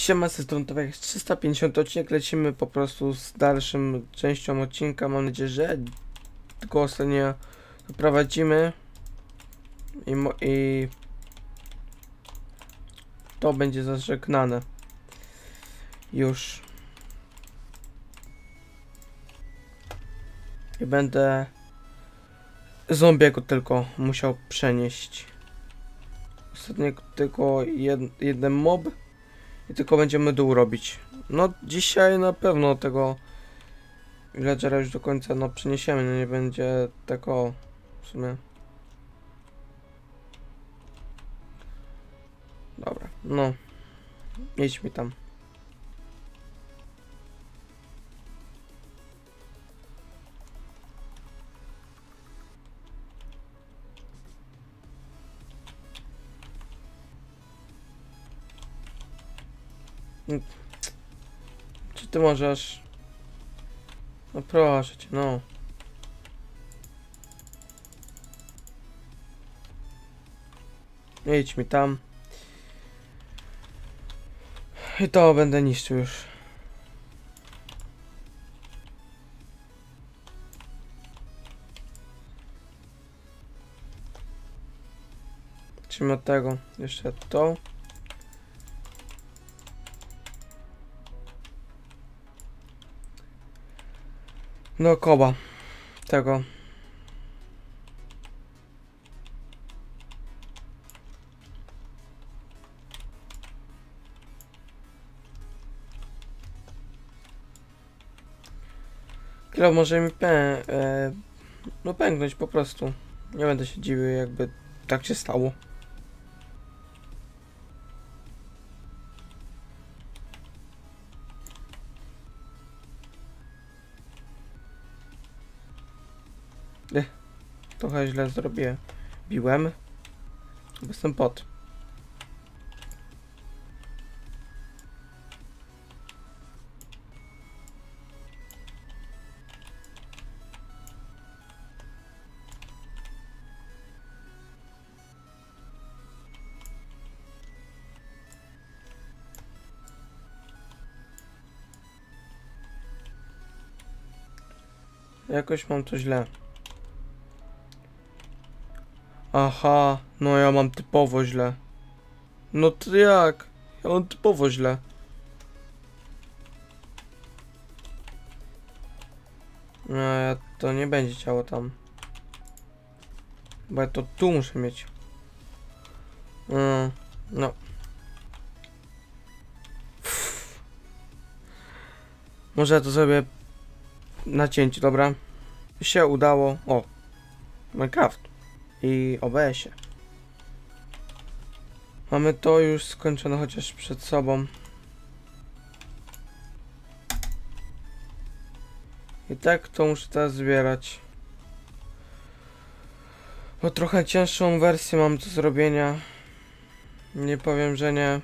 Siema, z strony Tomek, 350 odcinek, lecimy po prostu z dalszym częścią odcinka, mam nadzieję, że go ostatnio doprowadzimy i, i to będzie zażegnane. Już. I będę zombiego tylko musiał przenieść. Ostatnio tylko jed, jeden mob i tylko będziemy dół robić. No dzisiaj na pewno tego villagera już do końca no przeniesiemy, no nie będzie tego w sumie. Dobra, no. Idź mi tam. Czy ty możesz? No proszę cię, no. Idź mi tam. I to będę niszczył już. Zacznijmy od tego. Jeszcze to. Dookoła tego. Kilo może mi pę e, no pęknąć po prostu. Nie będę się dziwił jakby tak się stało. Trochę źle zrobię. Biłem. Jestem pot. Jakoś mam to źle. Aha, no ja mam typowo źle. No to jak? Ja mam typowo źle. No to nie będzie działo tam. Bo ja to tu muszę mieć. Mm, no. Może ja to sobie nacięcie, dobra? Się udało. O! Minecraft i OBS-ie. Mamy to już skończone chociaż przed sobą. I tak to muszę teraz zbierać. Bo trochę cięższą wersję mam do zrobienia. Nie powiem, że nie.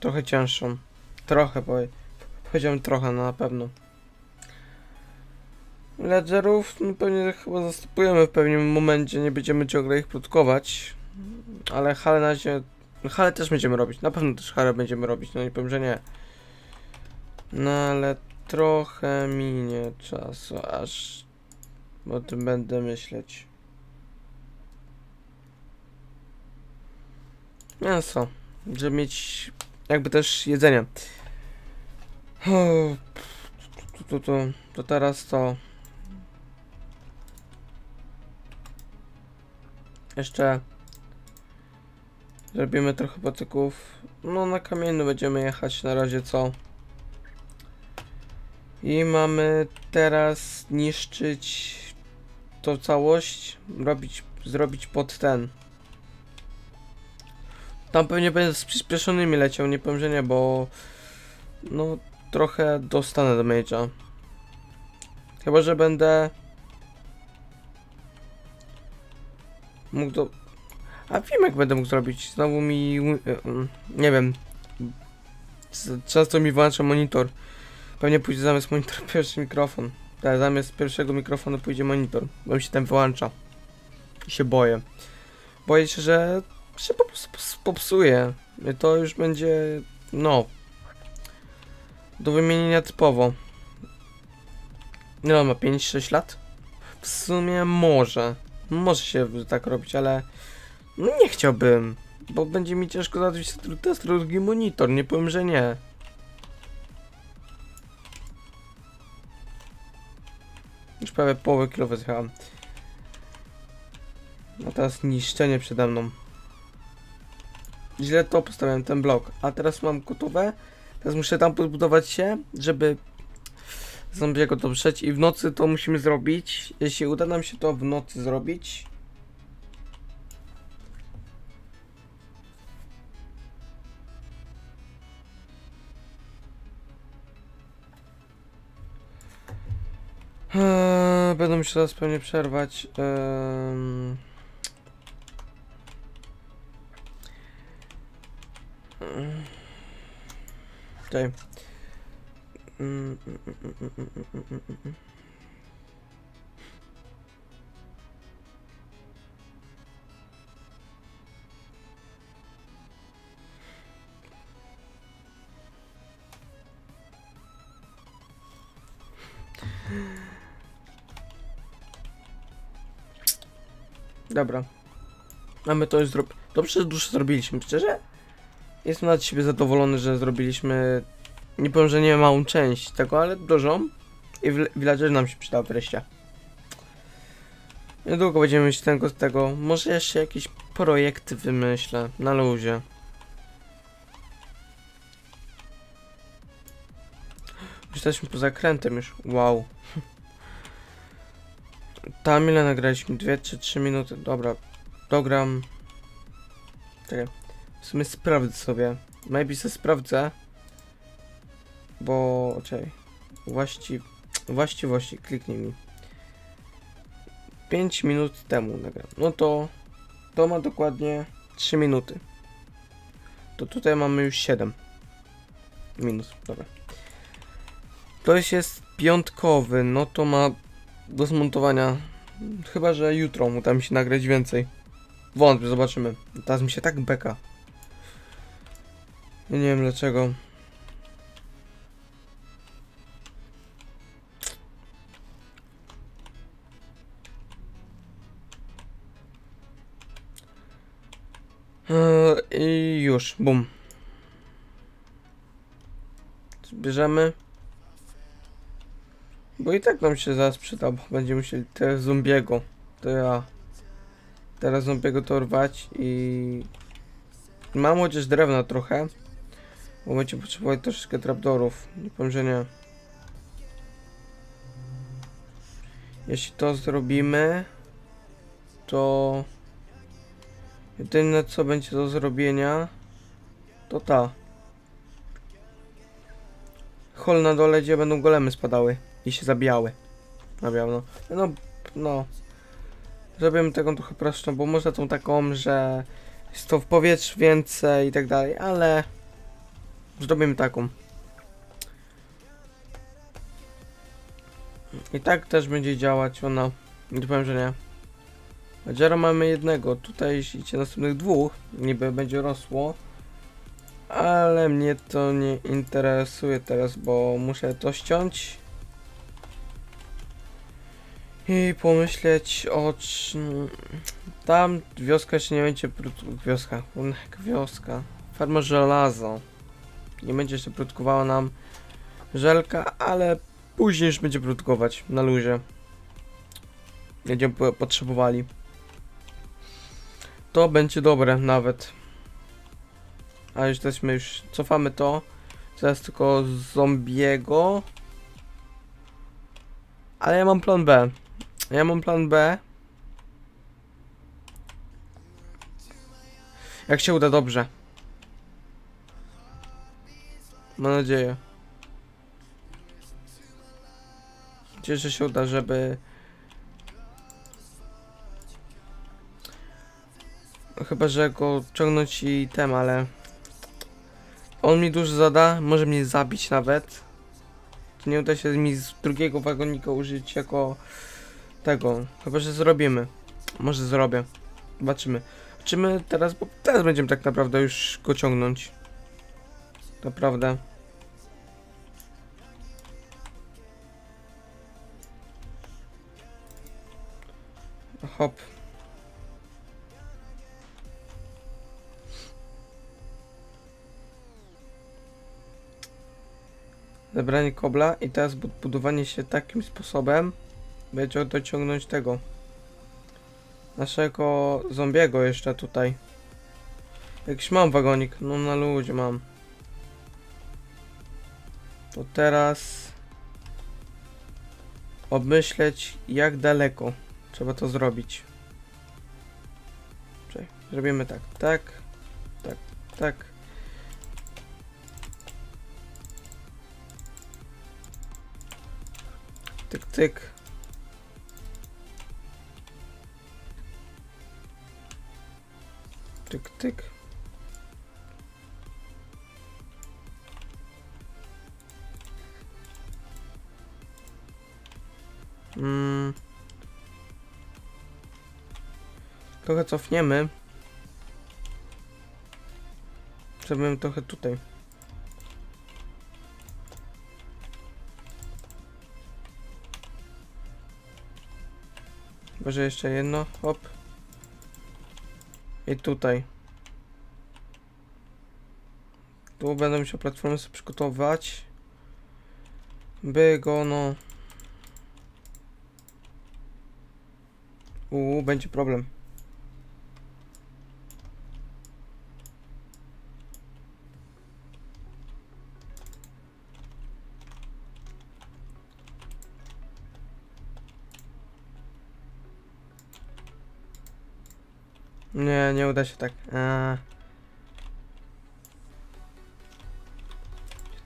Trochę cięższą. Trochę powie. Powiedziałem trochę, no na pewno. Ledgerów no pewnie chyba zastępujemy w pewnym momencie, nie będziemy ciągle ich produkować. Ale hale na razie... Hale też będziemy robić, na pewno też hale będziemy robić, no nie powiem, że nie. No ale trochę minie czasu, aż o tym będę myśleć. Mięso, żeby mieć jakby też jedzenie. To, to, to, to teraz to Jeszcze zrobimy trochę patyków. No na kamienny będziemy jechać na razie co. I mamy teraz niszczyć tą całość, robić, zrobić pod ten. Tam pewnie będę z przyspieszonymi leciał, nie powiem, że nie, bo no trochę dostanę damage'a. Chyba, że będę mógł do... A wiem jak będę mógł zrobić. Znowu mi... Nie wiem. Często mi włącza monitor. Pewnie pójdzie zamiast monitor pierwszy mikrofon. Tak, zamiast pierwszego mikrofonu pójdzie monitor. Bo mi się ten wyłącza. I się boję. Boję się, że się po prostu popsuje. To już będzie No. Do wymienienia typowo. Ile on ma? 5-6 lat? W sumie może. Może się tak robić, ale... No nie chciałbym. Bo będzie mi ciężko zadać test drugi monitor. Nie powiem, że nie. Już prawie połowę kilo wyzjechałem. A teraz niszczenie przede mną. Źle to postawiłem, ten blok. A teraz mam gotowe. Teraz muszę tam podbudować się, żeby zombiego dotrzeć. I w nocy to musimy zrobić. Jeśli uda nam się to w nocy zrobić. Eee, Będę musiał teraz pewnie przerwać. Eee... Okej. Dobra. Mamy to już zrobić. Dobrze dużo zrobiliśmy, szczerze? Jestem nad siebie zadowolony, że zrobiliśmy nie powiem, że nie małą część tego, ale dużą. I villager nam się przydał wreszcie. Niedługo będziemy mieć tego z tego. Może jeszcze jakieś projekty wymyślę na luzie. Jesteśmy poza krętem już. Wow. Tam ile nagraliśmy? 2 czy 3 minuty? Dobra. Dogram. Czekaj. W sumie sprawdzę sobie. Maybe se sprawdzę. Bo... Czekaj. Właści... Właściwości. Kliknij mi. 5 minut temu nagram. No to... To ma dokładnie 3 minuty. To tutaj mamy już 7. Minus. Dobra. To już jest piątkowy. No to ma do zmontowania. Chyba, że jutro mu tam się nagrać więcej. Wątpię, zobaczymy. Teraz mi się tak beka. Nie wiem dlaczego. I już, bum. Zbierzemy. Bo i tak nam się zaraz przyda, bo będziemy musieli teraz zombiego. To ja. Teraz zombiego to rwać i... Mam chociaż drewna trochę. Bo będziemy potrzebować troszeczkę trapdorów. Nie powiem, że nie. Jeśli to zrobimy, to jedyne co będzie do zrobienia, to ta. Hol na dole, gdzie będą golemy spadały i się zabijały. Na biało, no. No, no. Zrobimy taką trochę prostszą, bo można tą taką, że jest to w powietrzu więcej i tak dalej, ale zrobimy taką. I tak też będzie działać ona. Nie powiem, że nie. Jera mamy jednego, tutaj idzie następnych dwóch, niby będzie rosło. Ale mnie to nie interesuje teraz, bo muszę to ściąć. I pomyśleć o. Tam wioska się nie będzie... Wioska, wioska. Farma żelazo. Nie będzie jeszcze produkowała nam żelka, ale później już będzie produkować na luzie. Będziemy po- potrzebowali. To będzie dobre nawet. A już jesteśmy już... Cofamy to. Teraz tylko zombiego. Ale ja mam plan B. Ja mam plan B. Jak się uda dobrze. Mam nadzieję. Cieszę się uda, żeby... Chyba, że go ciągnąć i tem, ale... On mi dużo zada, może mnie zabić nawet. Nie uda się mi z drugiego wagonika użyć jako tego. Chyba, że zrobimy. Może zrobię. Zobaczymy. Zobaczymy teraz, bo teraz będziemy tak naprawdę już go ciągnąć. Naprawdę. Hop. Zebranie kobla i teraz bud- budowanie się takim sposobem będzie dociągnąć tego naszego zombiego jeszcze tutaj. Jakiś mam wagonik, no na ludzie mam. To teraz obmyśleć jak daleko trzeba to zrobić. Czekaj, zrobimy tak, tak, tak, tak. Tyk, tyk. Tyk, tyk. Mm. Trochę cofniemy. Zrobimy trochę tutaj. Może jeszcze jedno, hop. I tutaj. Tu będę musiał platformę sobie przygotować. By go no... Uuu, będzie problem. Uda się tak. A.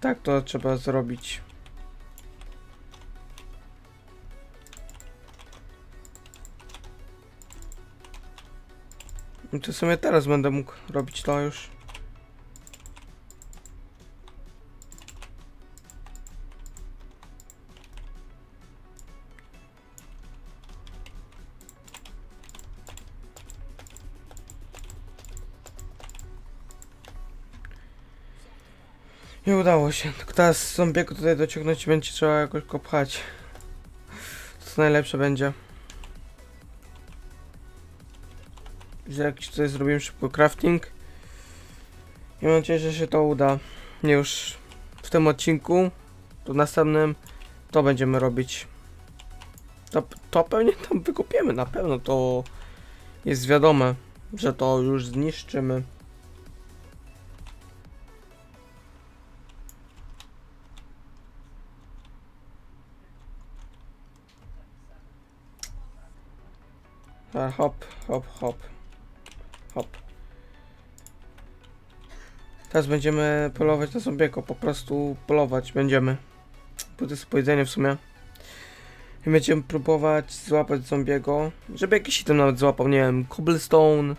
Tak to trzeba zrobić. I to w sumie teraz będę mógł robić to już. Udało się. Tylko teraz zombiego tutaj dociągnąć będzie trzeba jakoś go pchać. Co najlepsze będzie. że jakiś tutaj zrobimy szybko crafting. I mam nadzieję, że się to uda. Nie już w tym odcinku, to następnym to będziemy robić. To, to pewnie tam wykopiemy, na pewno to jest wiadome, że to już zniszczymy. A, hop, hop, hop. Hop. Teraz będziemy polować na zombiego, po prostu polować będziemy. Bo to jest powiedzenie w sumie. I będziemy próbować złapać zombiego, żeby jakiś item nawet złapał, nie wiem, cobblestone.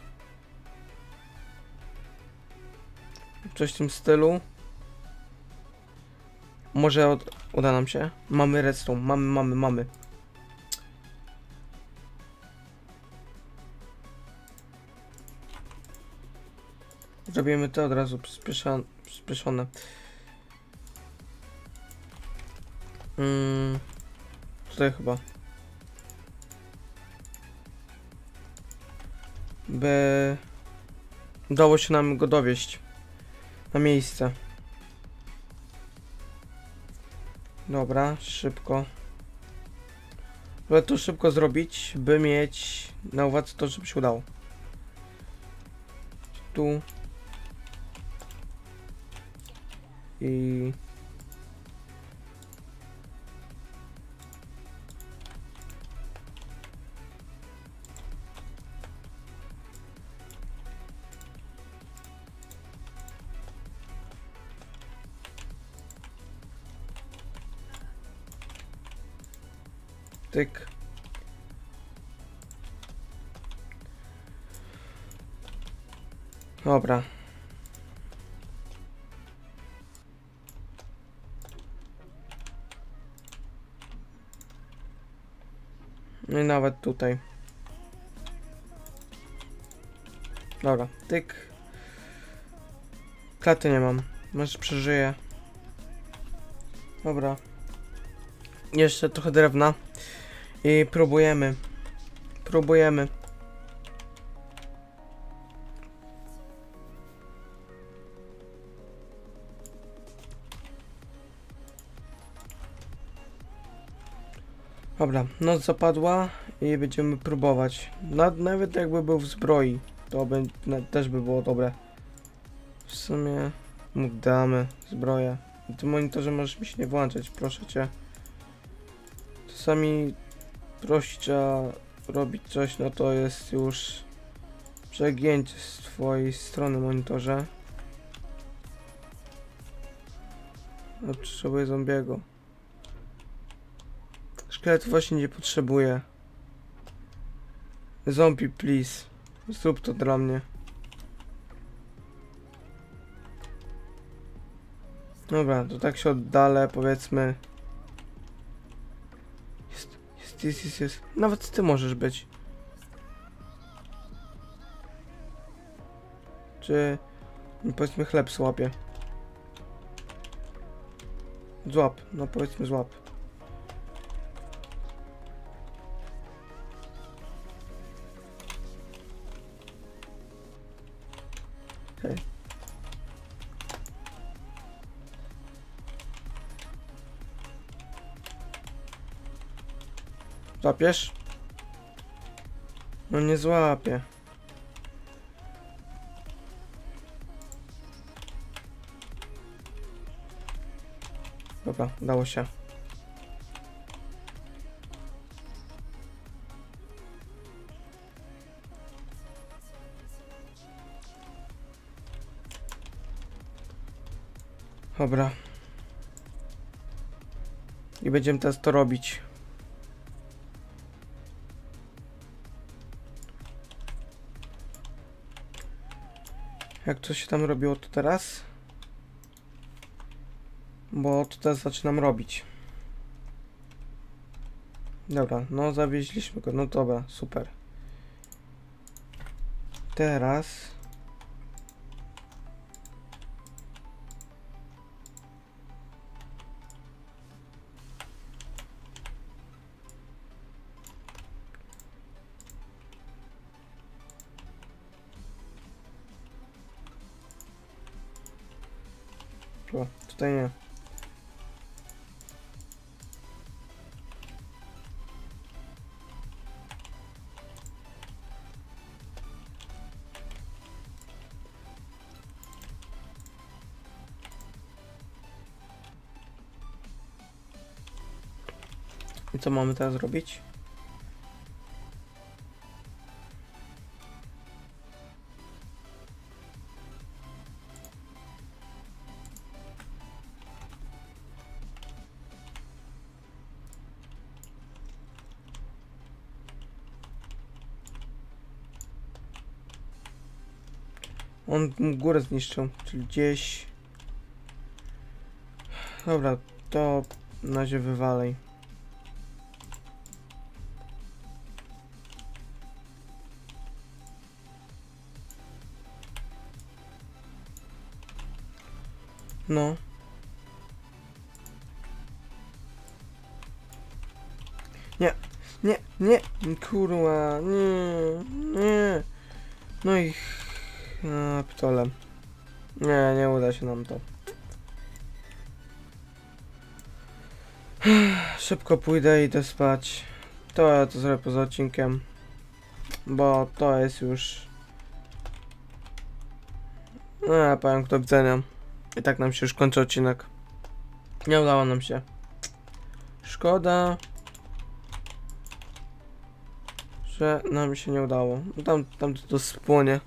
Coś w tym stylu. Może uda nam się. Mamy redstone, mamy, mamy, mamy. Zrobimy to od razu przyspieszone. przyspieszone. Mm, tutaj chyba. By udało się nam go dowieść na miejsce. Dobra, szybko. Ale to szybko zrobić, by mieć na uwadze to, żeby się udało. Tu i tyk Dobra. I nawet tutaj. Dobra, tyk. Klaty nie mam. Może przeżyję. Dobra. Jeszcze trochę drewna. I próbujemy. Próbujemy. Dobra, noc zapadła i będziemy próbować. Na, nawet jakby był w zbroi, to by, na, też by było dobre. W sumie mu damy zbroję. W tym monitorze możesz mi się nie włączać, proszę cię. Czasami prosić robić coś, no to jest już przegięcie z twojej strony monitorze. Potrzebuję zombiego. Szkielet właśnie nie potrzebuje. Zombie, please. Zrób to dla mnie. Dobra, to tak się oddalę, powiedzmy. Jest, jest, jest, jest, jest. Nawet ty możesz być. Czy... Powiedzmy chleb złapie. Złap, no powiedzmy złap. Okej. Złapiesz? No nie złapię. Dobra, udało się. Dobra. I będziemy teraz to robić. Jak to się tam robiło to teraz? Bo to teraz zaczynam robić. Dobra, no zawieźliśmy go, no dobra, super. Teraz... O, tutaj nie. I co mamy teraz robić? On górę zniszczył, czyli gdzieś... Dobra, to na razie wywalej. No. Nie, nie, nie, kurwa, nie, nie. No i... A, ptole. Nie, nie uda się nam to. Szybko pójdę i idę spać. To ja to zrobię poza odcinkiem. Bo to jest już... No ja powiem do widzenia. I tak nam się już kończy odcinek. Nie udało nam się. Szkoda. Że nam się nie udało. No Tam, tam to spłonie.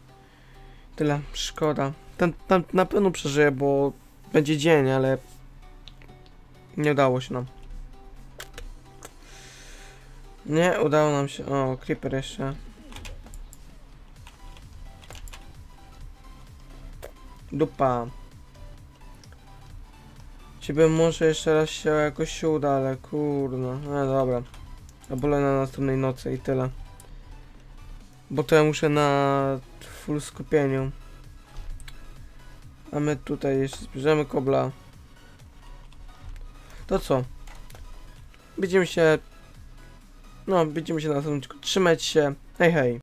Tyle, szkoda. Tam, tam na pewno przeżyję, bo będzie dzień, ale nie udało się nam. Nie udało nam się. O, creeper jeszcze. Dupa. Ciebie może jeszcze raz się jakoś się uda, ale kurno. No dobra. Obolę na następnej nocy i tyle. Bo to ja muszę na full skupieniu. A my tutaj jeszcze zbierzemy kobla. To co? Widzimy się. No, widzimy się na następnym. Trzymajcie się. Hej, hej.